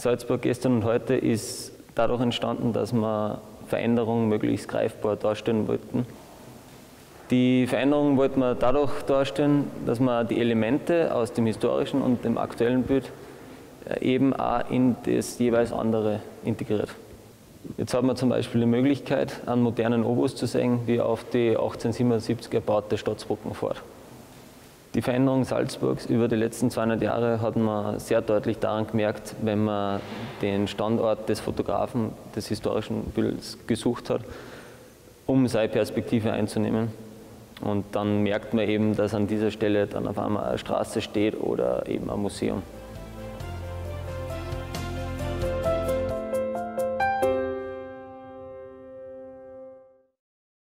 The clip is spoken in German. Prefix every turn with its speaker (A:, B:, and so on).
A: Salzburg gestern und heute ist dadurch entstanden, dass wir Veränderungen möglichst greifbar darstellen wollten. Die Veränderungen wollten wir dadurch darstellen, dass man die Elemente aus dem historischen und dem aktuellen Bild äh, eben auch in das jeweils andere integriert. Jetzt hat man zum Beispiel die Möglichkeit, einen modernen Obus zu sehen, wie auf die 1877 erbaute Staatsbrückenfahrt. Die Veränderung Salzburgs über die letzten 200 Jahre hat man sehr deutlich daran gemerkt, wenn man den Standort des Fotografen des historischen Bilds gesucht hat, um seine Perspektive einzunehmen. Und dann merkt man eben, dass an dieser Stelle dann auf einmal eine Straße steht oder eben ein Museum.